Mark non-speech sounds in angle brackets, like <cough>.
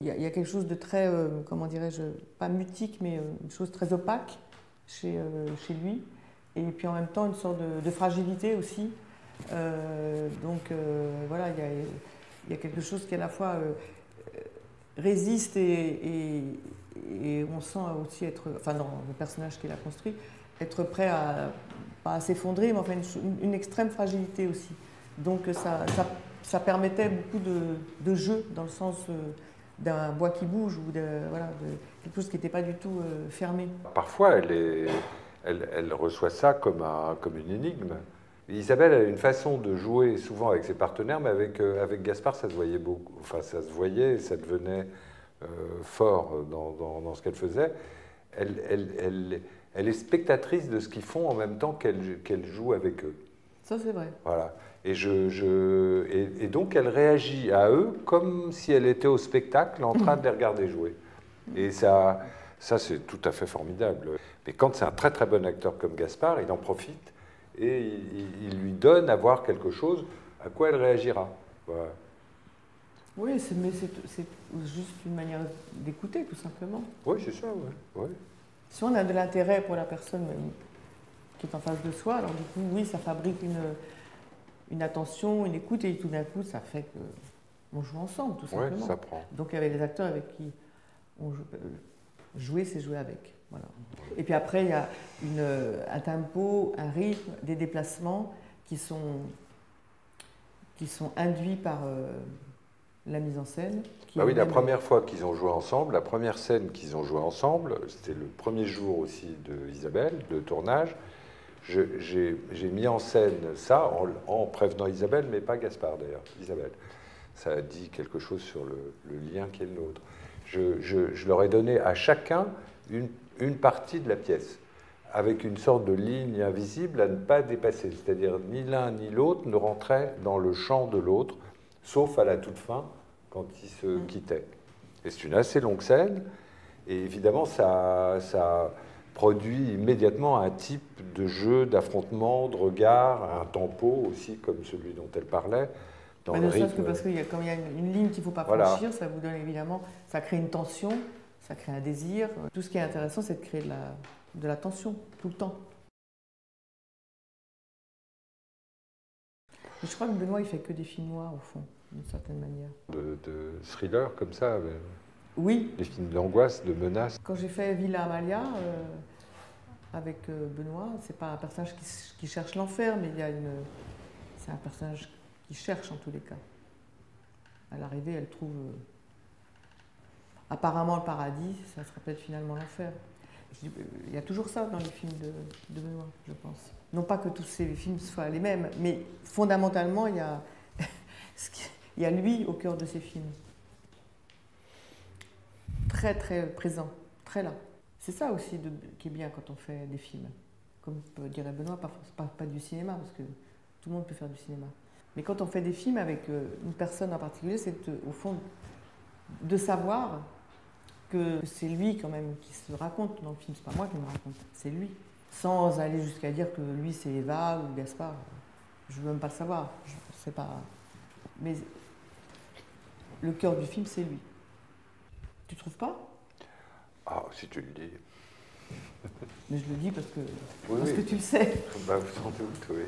Il y, a, quelque chose de très, euh, comment dirais-je, pas mutique, mais euh, une chose très opaque chez, euh, chez lui. Et puis en même temps, une sorte de, fragilité aussi. Donc voilà, il y, a, quelque chose qui à la fois résiste et, on sent aussi être, enfin dans le personnage qu'il a construit, être prêt à, s'effondrer, mais enfin une, extrême fragilité aussi. Donc ça, permettait beaucoup de, de jeu dans le sens d'un bois qui bouge ou de, voilà, de quelque chose qui n'était pas du tout euh, fermé. Parfois, elle, reçoit ça comme, un, comme une énigme. Isabelle a une façon de jouer souvent avec ses partenaires, mais avec, euh, avec Gaspard, ça se voyait beaucoup. Enfin, ça se voyait ça devenait euh, fort dans, ce qu'elle faisait. Elle, est spectatrice de ce qu'ils font en même temps qu'elle joue avec eux. Ça, c'est vrai. Voilà. Et, je, je, et, et, donc, elle réagit à eux comme si elle était au spectacle en train de les regarder jouer. Et ça, ça c'est tout à fait formidable. Mais quand c'est un très très bon acteur comme Gaspard, il en profite et il, il lui donne à voir quelque chose à quoi elle réagira. Voilà. Oui, mais c'est juste une manière d'écouter, tout simplement. Oui, c'est ça, oui. Ouais. Si on a de l'intérêt pour la personne qui est en face de soi, alors du coup, oui, ça fabrique une, une attention, une écoute, et tout d'un coup, ça fait qu'on joue ensemble, tout simplement. Ouais, ça prend. Donc, avec les acteurs avec qui on joue, jouer, c'est jouer avec. Voilà. Et puis après, il y a une, un tempo, un rythme, des déplacements qui sont, qui sont induits par euh, la mise en scène. Bah oui, la première fois qu'ils ont joué ensemble, la première scène qu'ils ont joué ensemble, c'était le premier jour aussi de Isabelle, de tournage. J'ai mis en scène ça en, en, prévenant Isabelle, mais pas Gaspard d'ailleurs, Isabelle. Ça a dit quelque chose sur le, le lien qui est le nôtre. Je, je, je, leur ai donné à chacun une, une, partie de la pièce, avec une sorte de ligne invisible à ne pas dépasser. C'est-à-dire ni l'un ni l'autre ne rentraient dans le champ de l'autre, sauf à la toute fin, quand ils se mmh. quittaient. Et c'est une assez longue scène, et évidemment, ça, ça produit immédiatement un type de jeu, d'affrontement, de regard, un tempo aussi, comme celui dont elle parlait. Dans Mais ne serait-ce que parce qu'il y a, comme il y a une, une ligne qu'il ne faut pas voilà. franchir, ça vous donne évidemment, ça crée une tension, ça crée un désir. Tout ce qui est intéressant, c'est de créer de la, de la tension, tout le temps. Je crois que Benoît, il fait que des films noirs, au fond, d'une certaine manière. De, de thriller comme ça mais... Oui. Des films d'angoisse, de menace. Quand j'ai fait Villa Amalia euh, avec euh, Benoît, c'est pas un personnage qui, qui cherche l'enfer, mais il y a une, c'est un personnage qui cherche en tous les cas. À l'arrivée, elle trouve euh, apparemment le paradis, ça sera peut-être finalement l'enfer. Il y a toujours ça dans les films de, de, Benoît, je pense. Non pas que tous ces films soient les mêmes, mais fondamentalement, il y a, <laughs> il y a lui au cœur de ces films très très présent, très là. C'est ça aussi qui est bien quand on fait des films. Comme dirait Benoît, pas, pas, pas, du cinéma, parce que tout le monde peut faire du cinéma. Mais quand on fait des films avec euh, une personne en particulier, c'est au fond de savoir que c'est lui quand même qui se raconte dans le film. C'est pas moi qui me raconte, c'est lui. Sans aller jusqu'à dire que lui c'est Eva ou Gaspard. Je veux même pas le savoir. Je sais pas. Mais le cœur du film, c'est lui. Tu trouves pas? Ah, si tu le dis. Mais je le dis parce que, oui, parce oui. que tu le sais. Bah, sans doute, oui.